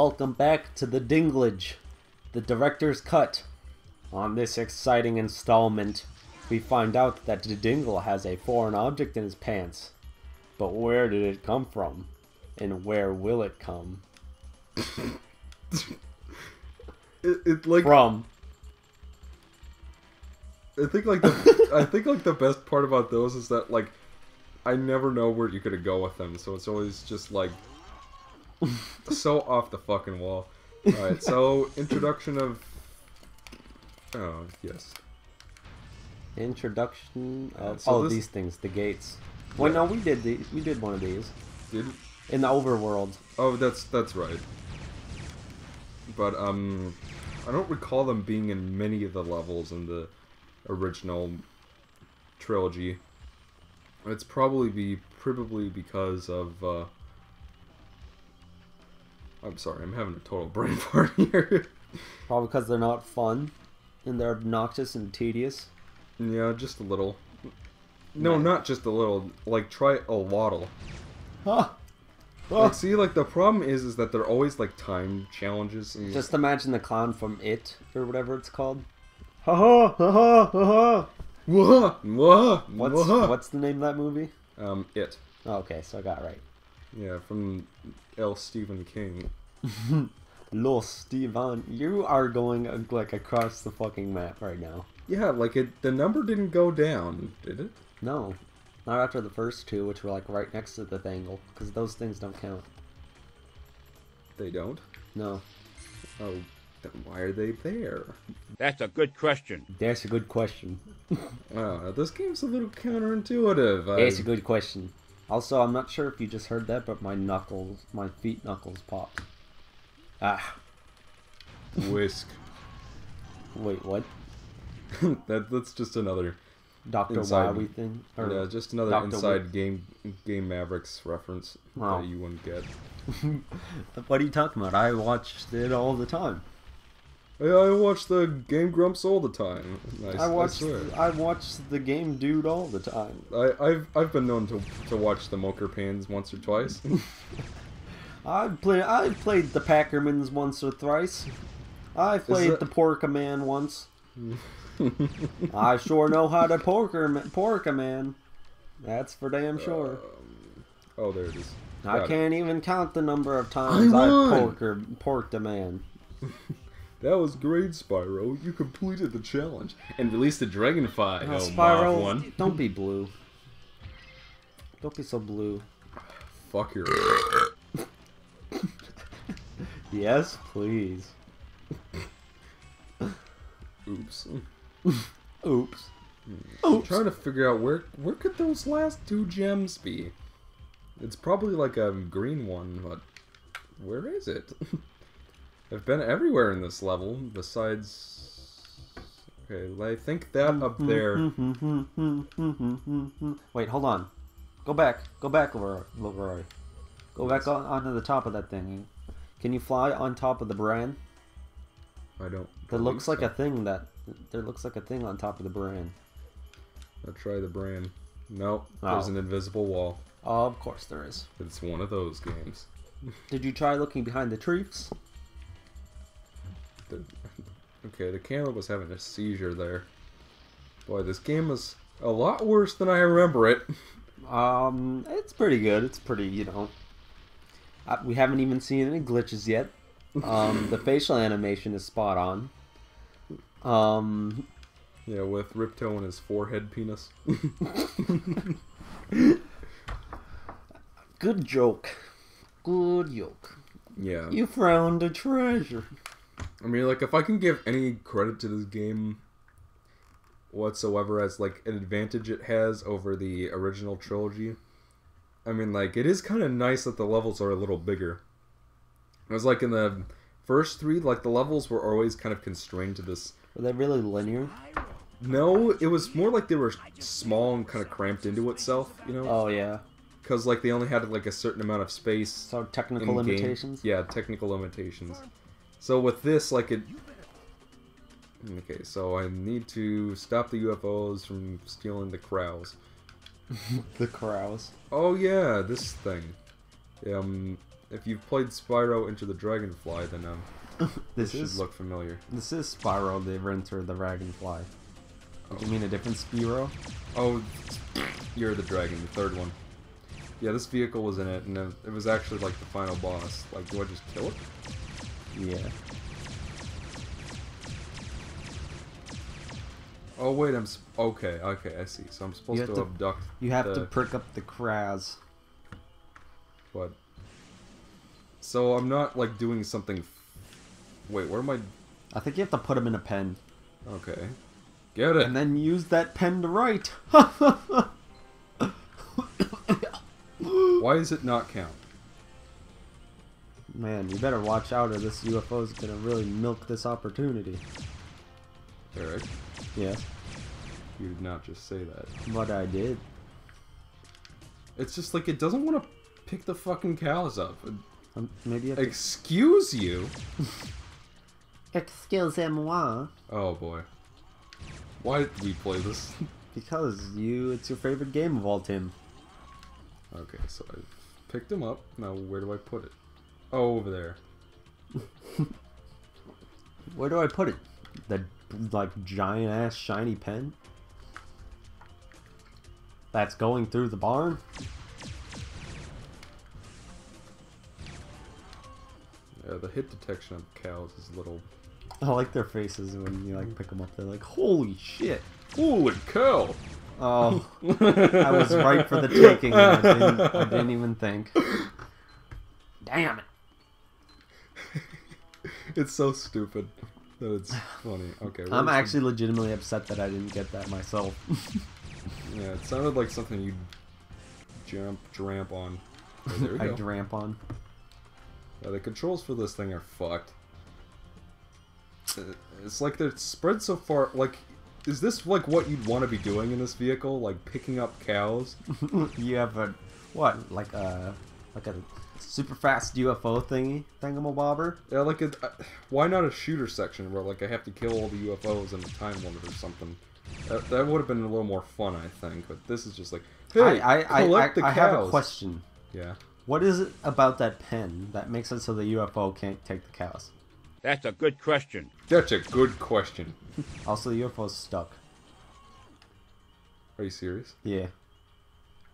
Welcome back to the Dinglage, the director's cut. On this exciting installment, we find out that the Dingle has a foreign object in his pants. But where did it come from? And where will it come It, it like from? I think like the I think like the best part about those is that like I never know where you're gonna go with them, so it's always just like so off the fucking wall. All right, so introduction of oh yes, Introduction of so oh this- these things, the gates. Wait, Yeah. no, we did the we did one of these did in the overworld. oh that's that's right. But um, I don't recall them being in many of the levels in the original trilogy. It's probably be probably because of. Uh, I'm sorry, I'm having a total brain fart here. Probably because they're not fun, and they're obnoxious and tedious. yeah, just a little. No, Nah. not just a little. Like try a waddle. Huh. Like, see, like the problem is, is that they're always like time challenges. And Just imagine the clown from It or whatever it's called. Ha ha ha ha ha ha. Wah, wah, What's what's the name of that movie? Um, it. Oh, okay, so I got it right. Yeah, from L. Stephen King. Los Steven, you are going like across the fucking map right now. Yeah, like it. The number didn't go down, did it? No, not after the first two, which were like right next to the Thangle, because those things don't count. They don't. No, Oh, then why are they there? That's a good question. that's a good question. Wow, ah, this game's a little counterintuitive. I- That's a good question. Also, I'm not sure if you just heard that, but my knuckles, my feet knuckles popped. Ah, whisk. wait, what? that that's just another. Doctor Wowie thing? Or Yeah, just another Dr. inside game game Mavericks reference Wow. that you wouldn't get. what are you talking about? I watched it all the time. Hey, I watch the Game Grumps all the time. I, I watched swear. I watched the game dude all the time. I, I've I've been known to to watch the Moker Pans once or twice. I played I played the Packermans once or thrice. I played that- the Porka Man once. I sure know how to porker Porka Man. That's for damn um, sure. oh, there it is. I got it. can't even count the number of times I I won! porker porked a man. That was great, Spyro. You completed the challenge and released the Dragonfly. Now, oh, Spyro, one. don't be blue. Don't be so blue. Fuck your. Yes, please. Oops. Oops. Hmm. I'm trying to figure out where where could those last two gems be. It's probably like a green one, but where is it? I've been everywhere in this level besides. Okay, I think that up mm-hmm, there. Mm-hmm, mm-hmm, wait, hold on. Go back. Go back, Leroy. Go back on, onto the top of that thing. Can you fly on top of the brand? I don't. There looks like so. a thing that. There looks like a thing on top of the brand. I'll try the brand. Nope, Oh. there's an invisible wall. Oh, of course there is. It's one of those games. Did you try looking behind the trees? The, okay, the camera was having a seizure there. Boy, this game was a lot worse than I remember it. Um, it's pretty good. It's pretty, you know. Uh, we haven't even seen any glitches yet. Um, the facial animation is spot on. Um, Yeah, with Ripto and his forehead penis. good joke. Good joke. yeah. You found a treasure. I mean, like, if I can give any credit to this game whatsoever as, like, an advantage it has over the original trilogy, I mean, like, it is kind of nice that the levels are a little bigger. It was like in the first three, like, the levels were always kind of constrained to this. Were they really linear? No, it was more like they were small and kind of cramped into itself, you know? Oh yeah. Because, like, they only had, like, a certain amount of space. So technical limitations. Yeah, technical limitations. So with this, like it. Okay, so I need to stop the UFOs from stealing the crows. The crows. Oh yeah, this thing. Um, if you've played Spyro Into the Dragonfly, then um, This this should look familiar. this is Spyro the Renter the Dragonfly. Do you mean a different Spyro? Oh, you're the dragon, the third one. Yeah, this vehicle was in it, and it it was actually like the final boss. Like, do I just kill it? Yeah. Oh wait, I'm okay. Okay, I see. So I'm supposed to, to- abduct. You have the, to prick up the Kraz. What? So I'm not like doing something. F- wait, where am I? I think you have to put him in a pen. Okay, get it. And then use that pen to write. Why does it not count? Man, you better watch out or this UFO is gonna really milk this opportunity. Eric, Yes, you did not just say that. but I did. It's just like it doesn't want to pick the fucking cows up. Um, maybe have to... Excuse you. Excusez-moi. Oh boy. Why did we play this? Because you, it's your favorite game of all time. okay, so I picked him up. Now where do I put it? Oh, over there. Where do I put it? The like giant ass shiny pen that's going through the barn. Yeah, the hit detection of cows is a little. I like their faces when you like pick them up. They're like, "Holy shit!" Holy cow! Oh, I was right for the taking. I didn't. I didn't even think. Damn it! It's so stupid that it's funny. Okay, I'm actually legitimately upset that I didn't get that myself. Yeah, it sounded like something you'd jump, dramp on. We I go. dramp on. Yeah, the controls for this thing are fucked. Uh, It's like they're spread so far. Like, is this like what you'd want to be doing in this vehicle? Like picking up cows? you have a what? Like a like a super fast UFO thingy thingamabobber? Yeah, like a, uh, why not a shooter section where like I have to kill all the UFOs in a time limit or something? That, that would have been a little more fun, I think. But this is just like, hey, I I, I, collect I, the I have a question. Yeah. What is it about that pen that makes it so the UFO can't take the cows? That's a good question. That's a good question. Also, the UFO's stuck. Are you serious? Yeah.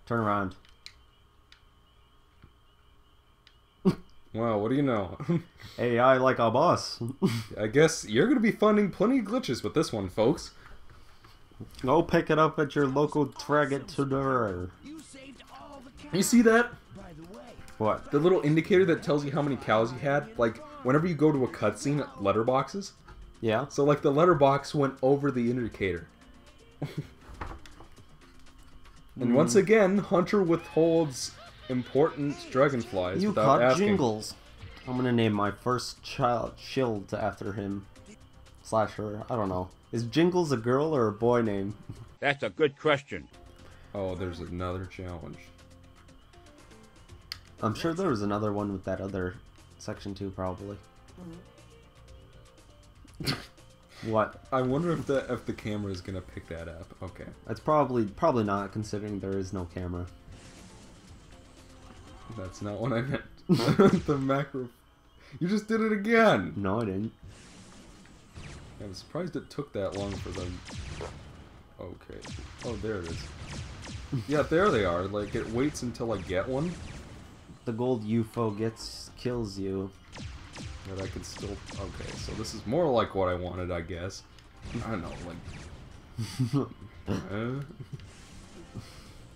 Turn around. Well, what do you know? AI like a boss. I guess you're gonna be finding plenty of glitches with this one, folks. Go pick it up at your local Traget today. You saved all the cows, You see that? by the way. What? The little indicator that tells you how many cows you had? Like, whenever you go to a cutscene letterboxes. Yeah. So, like, the letterbox went over the indicator. and once hmm. again, Hunter withholds important dragonflies You without caught asking. Jingles. I'm gonna name my first child Shield after him. Slash her. I don't know. Is Jingles a girl or a boy name? That's a good question. Oh, there's another challenge. I'm sure there was another one with that other section too, probably. what? I wonder if the if the camera is gonna pick that up. Okay. That's probably probably not, considering there is no camera. That's not what I meant. the macro. You just did it again. No, I didn't. I'm surprised it took that long for them. Okay. Oh, there it is. Yeah, there they are. Like it waits until I get one, The gold UFO gets kills you. but I can still. Okay, so this is more like what I wanted, I guess. I don't know, like. uh,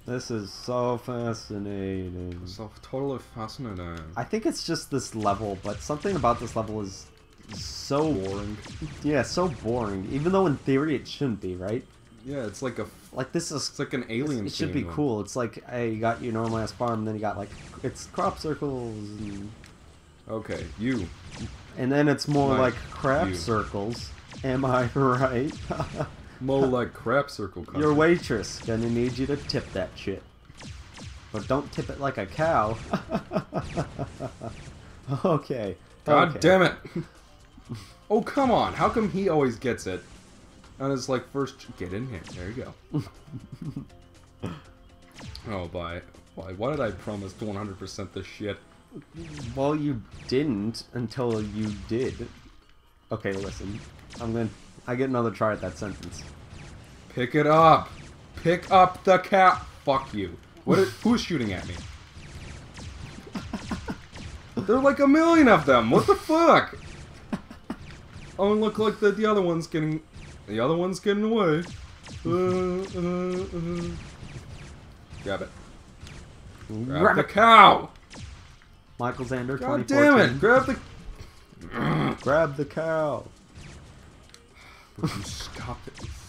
This is so fascinating. so totally fascinating. I think it's just this level, but something about this level is so Boring. Yeah, so boring. Even though in theory it shouldn't be, right? Yeah, it's like a. Like this is It's like an alien. it should be scene. cool. It's like hey, you got your normal ass farm, and then you got like it's crop circles, and, Okay, you. and then it's more Like like crap you. circles. Am I right? More like crap circle. Your waitress gonna need you to tip that shit, but don't tip it like a cow. okay. God okay. damn it! oh come on! How come he always gets it? And it's like first, get in here. There you go. oh, bye. Why? Why did I promise 100% this shit? Well, you didn't until you did. Okay, listen. I'm gonna. I get another try at that sentence. Pick it up. Pick up the cat. Fuck you. What? Is, who's shooting at me? There are like a million of them. What the fuck? Oh, and look like the the other one's getting. The other one's getting away. Uh, uh, uh. Grab it. Grab Grab the it. cow. Michael Xander, God damn it! Grab the. Grab the cow. Would you stop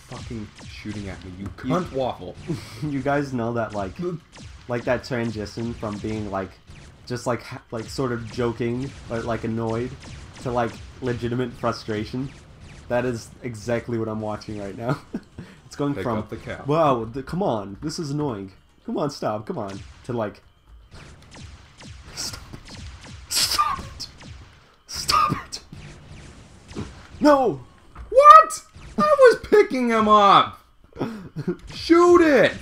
fucking shooting at me, you cunt waffle? you guys know that like like that transition from being like just like like sort of joking or like annoyed to like legitimate frustration? That is exactly what i'm watching right now. It's going Pick from the wow th- come on this is annoying. Come on stop come on to like stop it. Stop it. Stop it. No was picking him up. Shoot it.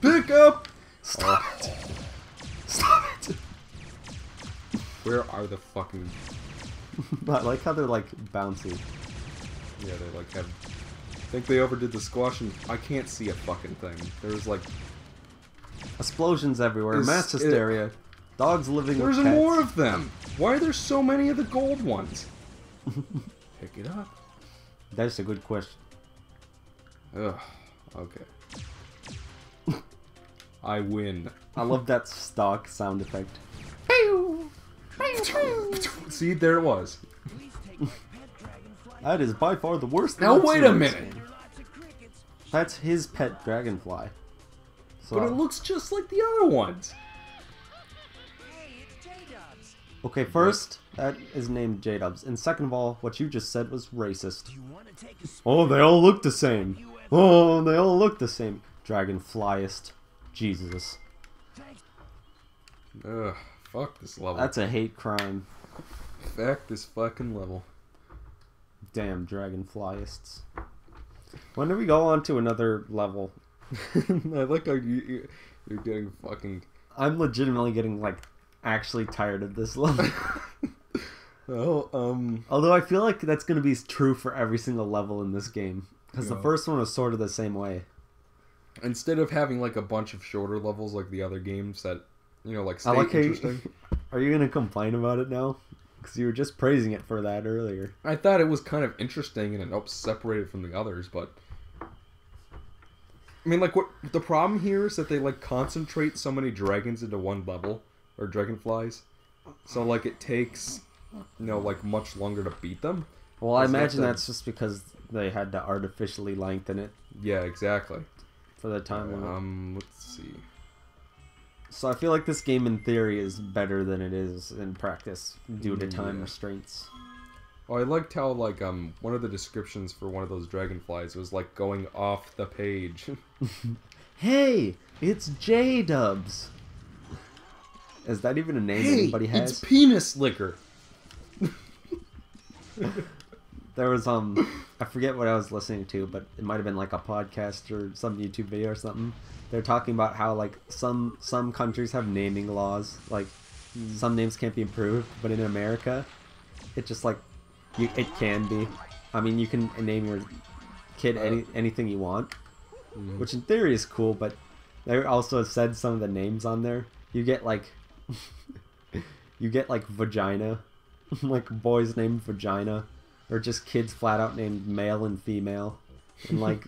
Pick up. stop it stop it Where are the fucking? I like how they're like bouncy. Yeah, they like have. I think they overdid the squash, and I can't see a fucking thing. There's like. Explosions everywhere, mass it- hysteria, dogs living There's with pets. more of them. Why are there so many of the gold ones? Pick it up. That's a good question. Ugh. Okay. I win. I love that stock sound effect. See, there it was. Please take my pet dragonfly. That is by far the worst. Now wait a minute. game. Lots of crickets. That's his pet dragonfly. So, But it looks just like the other ones. Hey, it's J-Dubs. okay, first, that is named J-Dubs. And second of all, what you just said was racist. You want to take a s- Oh, they all look the same. Oh, they all look the same. Dragonflyist. Jesus. Thanks. Ugh. Fuck this level. That's a hate crime. Fuck this fucking level. Damn dragonflyists. When do we go on to another level? I look like how you, you you're getting fucking. I'm legitimately getting like actually tired of this level. Oh, um, Although I feel like that's gonna be true for every single level in this game because the Yeah. first one was sort of the same way. instead of having like a bunch of shorter levels like the other games that you know like stay like how you, interesting. Are you gonna complain about it now? Because you were just praising it for that earlier. I thought it was kind of interesting and it helps separate it from the others, but I mean, like what the problem here is that they like concentrate so many dragons into one level or dragonflies, so like it takes you know like much longer to beat them. Well, I imagine that's just because they had to artificially lengthen it Yeah, exactly. for the time limit. Um, let's see. So I feel like this game in theory is better than it is in practice due to time yeah. restraints. Oh, I liked how like um one of the descriptions for one of those dragonflies was like going off the page. Hey, it's J Dubs. Is that even a name anybody has? it's penis liquor. There was um, I forget what I was listening to, but it might have been like a podcast or some YouTube video or something. They're talking about how like some some countries have naming laws, like some names can't be improved, but in America, it just like you, it can be. I mean, you can name your kid any anything you want, which in theory is cool, but they also said some of the names on there. You get like you get like vagina, like boys named vagina, or just kids flat out named male and female, and like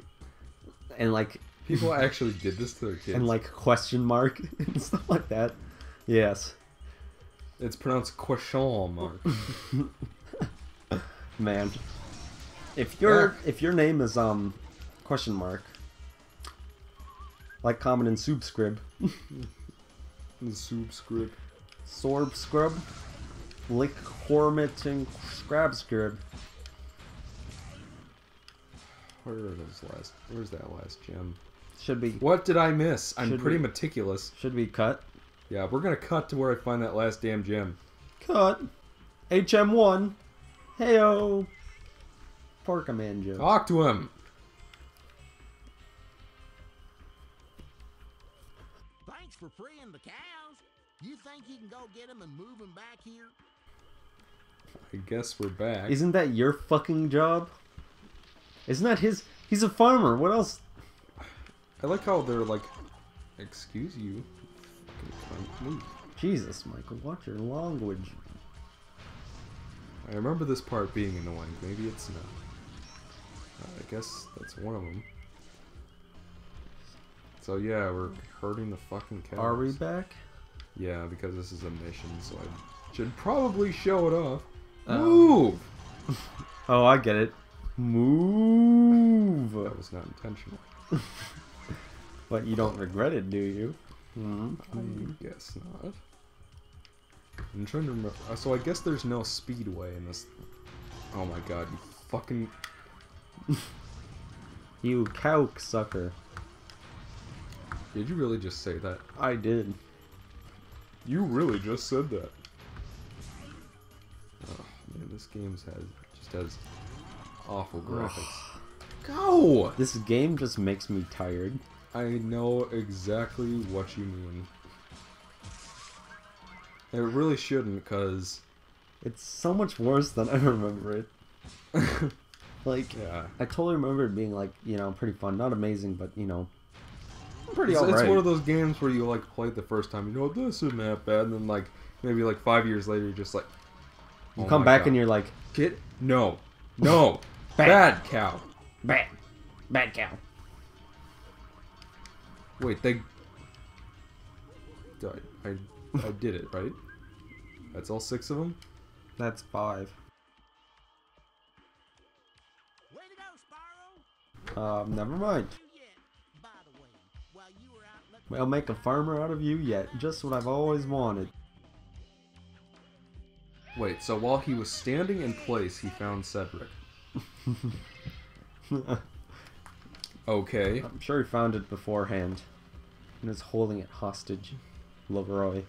and like People actually did this to their kids. and like question mark and stuff like that. Yes, it's pronounced question mark. man. If your if your name is um question mark, like common in soup scrib, the soup script. sorb scrub, lick hormit and scrab scrib. Where are those last? Where's that last gem? Should be What did I miss? I'm pretty we- meticulous. should be cut. Yeah, we're gonna cut to where I find that last damn gem. Cut. HM1. Heyo. Porkaman joke. Talk to him. Thanks for freeing the cows. You think you can go get him and move him back here? I guess we're back. Isn't that your fucking job? Isn't that his? He's a farmer. What else? I like how they're like, excuse you. Fucking cunt, move. Jesus, Michael, watch your language. I remember this part being annoying. Maybe it's not. Uh, I guess that's one of them. So yeah, we're hurting the fucking cows. Are we back? Yeah, because this is a mission, so I should probably show it off. Oh. Move! Oh, I get it. Move. That was not intentional. But you don't regret it, do you? Hmm? I guess not. I'm trying to remember. uh, So I guess there's no speedway in this. Oh my god, you fucking. You cow sucker. Did you really just say that? I did. You really just said that. This game has just has awful graphics. Go! This game just makes me tired. I know exactly what you mean. It really shouldn't, cause It's so much worse than I remember it. like, yeah, I totally remember it being like, you know, pretty fun. Not amazing, but you know, pretty it's, alright. it's one of those games where you like play it the first time, you know this isn't that bad, and then like maybe like five years later, you're just like, you "Oh come back God. and you're like, Kid? No. No. Bad. Bad cow. bad, bad cow. Wait, they. I, I, I did it, right? That's all six of them? That's five. Way to go, Spyro! Um, never mind. You yet. By the way, while you were out looking I'll make a farmer out of you yet. Just what I've always wanted. Wait, so while he was standing in place, he found Cedric. Okay. I'm sure he found it beforehand. And is holding it hostage. Leroy.